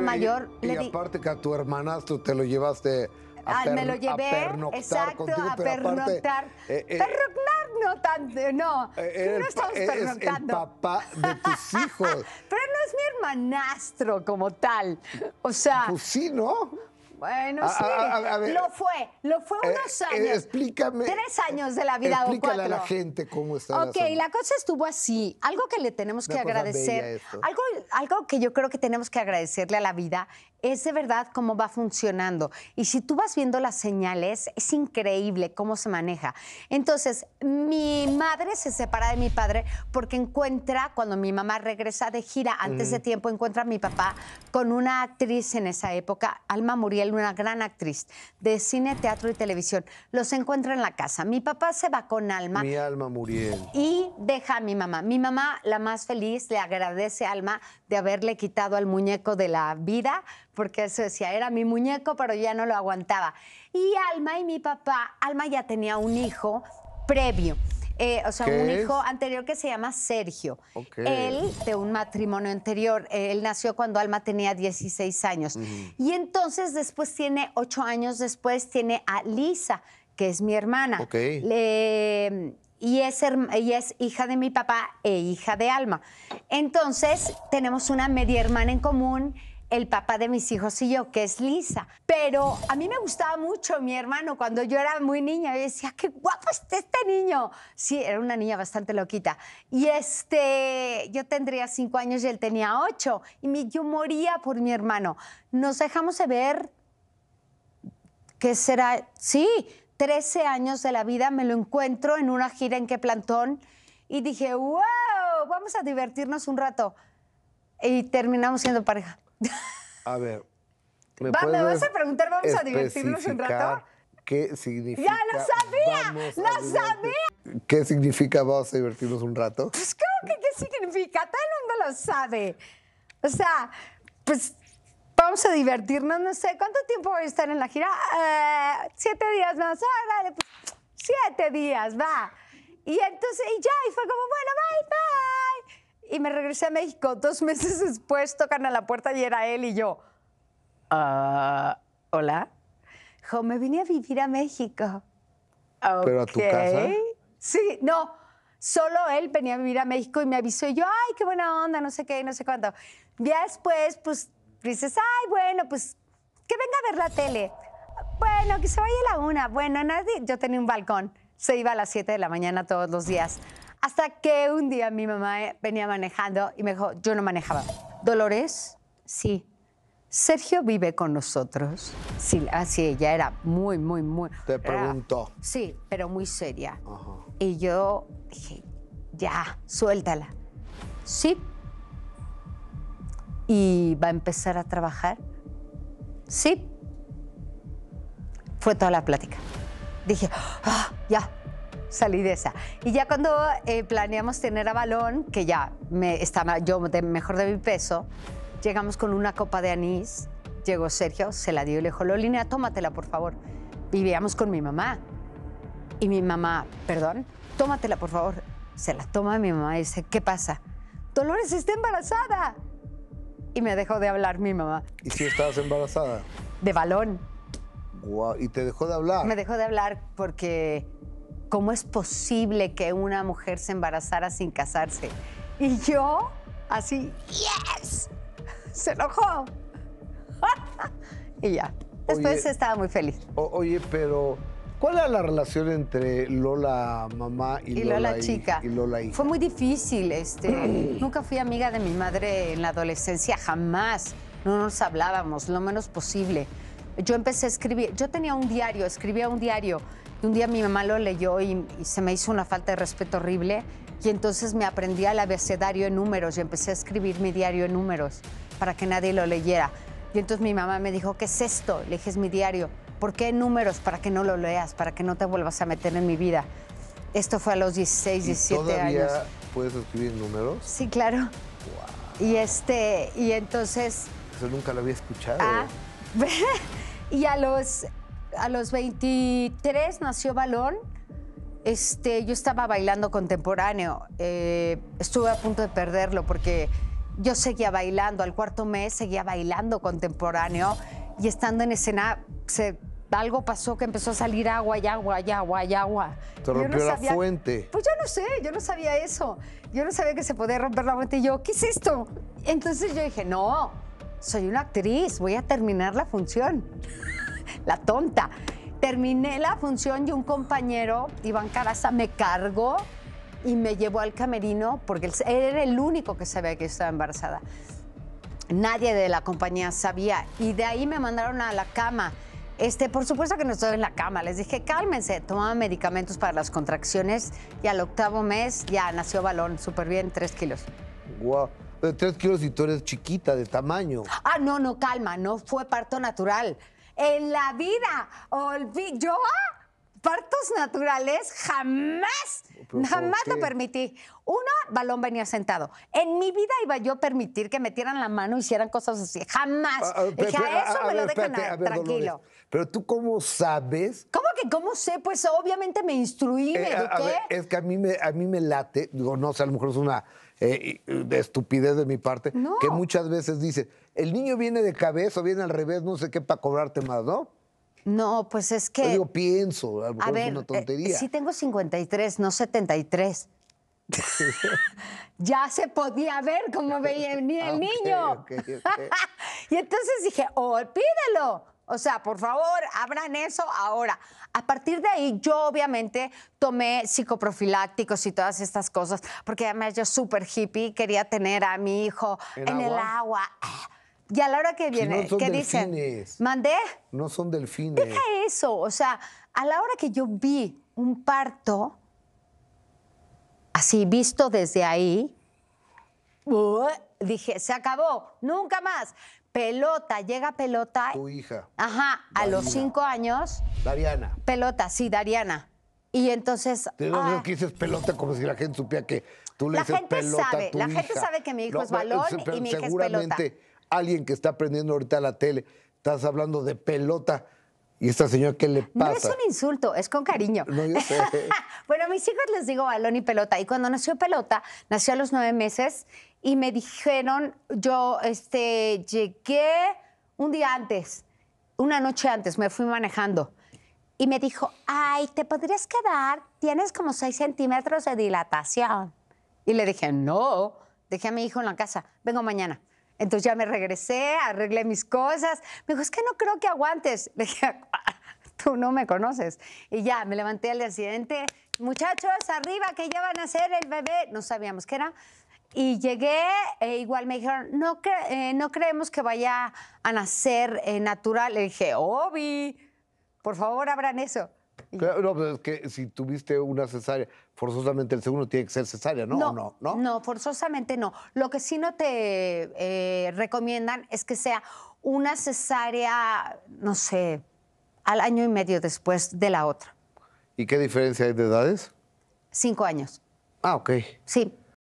mayor y, le y aparte que a tu hermanastro te lo llevaste a, Ah, per- me lo a llevé, pernoctar exacto, contigo, a pernoctar. eh, eh, pernoctar no tanto, no. eh, no el, pa- estamos es el pernoctando. papá de tus hijos. Pero no es mi hermanastro como tal. O sea, Pues sí, ¿no? Bueno, sí. a- a- a ver. lo fue, lo fue Eh, unos eh, años. explícame. Tres años de la vida Explícale o a la cuatro. gente cómo está Ok, la cosa estuvo así. Algo que le tenemos Una que agradecer, algo, algo que yo creo que tenemos que agradecerle a la vida es de verdad cómo va funcionando. Y si tú vas viendo las señales, es increíble cómo se maneja. Entonces, mi madre se separa de mi padre porque encuentra, cuando mi mamá regresa de gira antes de tiempo, encuentra a mi papá con una actriz en esa época, Alma Muriel, una gran actriz de cine, teatro y televisión. Los encuentra en la casa. Mi papá se va con Alma Mi alma Muriel. y deja a mi mamá. Mi mamá, la más feliz, le agradece a Alma de haberle quitado al muñeco de la vida, porque eso decía, era mi muñeco, pero ya no lo aguantaba. Y Alma y mi papá, Alma ya tenía un hijo previo. eh, o sea, ¿Qué un es? hijo anterior que se llama Sergio. Ok. Él, de un matrimonio anterior, eh, él nació cuando Alma tenía 16 años. Y entonces después tiene, ocho años después, tiene a Lisa, que es mi hermana. Ok. Le- y, es, ella es hija de mi papá e hija de Alma. Entonces, tenemos una media hermana en común, el papá de mis hijos y yo, que es Lisa. Pero a mí me gustaba mucho mi hermano cuando yo era muy niña. Yo decía, qué guapo está este niño. Sí, era una niña bastante loquita. Y este, yo tendría cinco años y él tenía ocho. Y mi- yo moría por mi hermano. Nos dejamos de ver ¿qué será? Sí, 13 años de la vida, me lo encuentro en una gira en qué plantón y dije, wow, vamos a divertirnos un rato. Y terminamos siendo pareja. A ver. Va, ¿me vas a preguntar, vamos a divertirnos un rato? ¿Qué significa? ¡Ya lo sabía! ¡Lo sabía! ¿Qué significa vamos a divertirnos un rato? Pues creo que qué significa, todo el mundo lo sabe. O sea, pues vamos a divertirnos, no sé, ¿cuánto tiempo voy a estar en la gira? Eh, siete días más, órale, pues, siete días, va. Y entonces, y ya, y fue como, bueno, bye, bye. Y me regresé a México. Dos meses después tocan a la puerta y era él y yo. Ah, ¿Hola? Jo, me vine a vivir a México. ¿Pero a tu casa? Sí, no. Solo él venía a vivir a México y me avisó y yo, ay, qué buena onda, no sé qué, no sé cuánto. Ya después, pues, dices, ay, bueno, pues, que venga a ver la tele. Bueno, que se vaya a la una. Bueno, nadie, yo tenía un balcón. Se iba a las 7 de la mañana todos los días. Hasta que un día mi mamá eh, venía manejando y me dijo, yo no manejaba. ¿Dolores? Sí. ¿Sergio vive con nosotros? Sí, así ella era muy, muy, muy... Te era- preguntó. Sí, pero muy seria. Ajá. Y yo dije, ya, suéltala. Sí. ¿Y va a empezar a trabajar? Sí. Fue toda la plática. Dije, "Ah, ya, salí de esa. Y ya cuando eh, planeamos tener a Balón, que ya me estaba yo de mejor de mi peso, llegamos con una copa de anís. Llegó Sergio, se la dio y le dijo, Lolina, tómatela, por favor. Vivíamos con mi mamá. Y mi mamá, perdón, tómatela, por favor. Se la toma mi mamá y dice, ¿qué pasa? Dolores está embarazada. Y me dejó de hablar mi mamá. ¿Y si estabas embarazada? De balón. Guau, ¿Y te dejó de hablar? Me dejó de hablar porque ¿cómo es posible que una mujer se embarazara sin casarse? Y yo, así, ¡yes! Se enojó. y ya. Después Oye. estaba muy feliz. O- oye, pero ¿cuál era la relación entre Lola mamá y, Y Lola, hija- chica. Y Lola hija? Fue muy difícil. Este, nunca fui amiga de mi madre en la adolescencia, jamás. No nos hablábamos, lo menos posible. Yo empecé a escribir, yo tenía un diario, escribía un diario. Un día mi mamá lo leyó y, y se me hizo una falta de respeto horrible. Y entonces me aprendí el abecedario en números y empecé a escribir mi diario en números para que nadie lo leyera. Y entonces mi mamá me dijo, ¿qué es esto? Le dije, es mi diario. ¿Por qué en números? Para que no lo leas, para que no te vuelvas a meter en mi vida. Esto fue a los 16, ¿Y 17 ¿Todavía años. puedes escribir números? Sí, claro. Y este, y entonces, Eso nunca lo había escuchado. ah, y a los, a los 23 nació Balón. Este, yo estaba bailando contemporáneo. eh, estuve a punto de perderlo porque yo seguía bailando, al cuarto mes seguía bailando contemporáneo y estando en escena se algo pasó que empezó a salir agua y agua y agua y agua. Se rompió la fuente. Pues yo no sé, yo no sabía eso. Yo no sabía que se podía romper la fuente y yo, ¿qué es esto? Entonces yo dije, no, soy una actriz, voy a terminar la función. La tonta. Terminé la función y un compañero, Iván Caraza, me cargó y me llevó al camerino porque él era el único que sabía que estaba embarazada. Nadie de la compañía sabía y de ahí me mandaron a la cama. Este, por supuesto que no estoy en la cama. Les dije, cálmense, tomaba medicamentos para las contracciones y al octavo mes ya nació balón, súper bien, tres kilos. Guau. Tres kilos y tú eres chiquita de tamaño. Ah, no, no, calma, no fue parto natural. En la vida, olví, yo partos naturales jamás, jamás lo permití. Uno, balón venía sentado. En mi vida iba yo a permitir que metieran la mano y hicieran cosas así. Jamás. Ah, ah, Dije, a eso me lo dejan tranquilo. pero tú cómo sabes. ¿Cómo que cómo sé? Pues obviamente me instruí, me eh, es que a mí me, a mí me late, digo, no sé, a lo mejor es una eh, estupidez de mi parte, que muchas veces dice, el niño viene de cabeza o viene al revés, no sé qué, para cobrarte más, ¿no? No, pues es que. Yo digo, pienso, a lo mejor es una eh, tontería. sí, tengo 53, no 73. ya se podía ver cómo veía el, niño. y entonces dije, oh, pídelo. O sea, por favor, abran eso ahora. A partir de ahí, yo obviamente tomé psicoprofilácticos y todas estas cosas, porque además yo súper hippie, quería tener a mi hijo en, el agua. Y a la hora que viene, ¿qué dicen? ¿Mandé? No son delfines. Deja eso. O sea, a la hora que yo vi un parto, así visto desde ahí, dije, se acabó, nunca más. Pelota, llega pelota. Tu hija. Ajá, a los cinco años. Dariana. Pelota, sí, Dariana. Y entonces. ¿De dónde ah, dices pelota como si la gente supiera que tú le la gente pelota sabe, a tu La gente sabe que mi hijo es balón y mi hija es pelota alguien que está aprendiendo ahorita la tele, estás hablando de pelota. ¿Y esta señora qué le pasa? No es un insulto, es con cariño. No, yo sé. bueno, a mis hijos les digo balón y pelota. Y cuando nació pelota, nació a los nueve meses y me dijeron, yo este, llegué un día antes, una noche antes, me fui manejando. Y me dijo, ay, ¿te podrías quedar? Tienes como seis centímetros de dilatación. Y le dije, no, dejé a mi hijo en la casa, vengo mañana. Entonces ya me regresé, arreglé mis cosas. Me dijo, es que no creo que aguantes. Le dije, tú no me conoces. Y ya, me levanté al siguiente. Muchachos, arriba, que ya van a hacer el bebé. No sabíamos qué era. Y llegué, e igual me dijeron, no, eh, no creemos que vaya a nacer eh, natural. Le dije, Obi, por favor, abran eso no, pero es que si tuviste una cesárea, forzosamente el segundo tiene que ser cesárea, ¿no? No, no, no, forzosamente no. Lo que sí no te eh, recomiendan es que sea una cesárea, no sé, al año y medio después de la otra. ¿Y qué diferencia hay de edades? Cinco años. Ah, ok. Sí,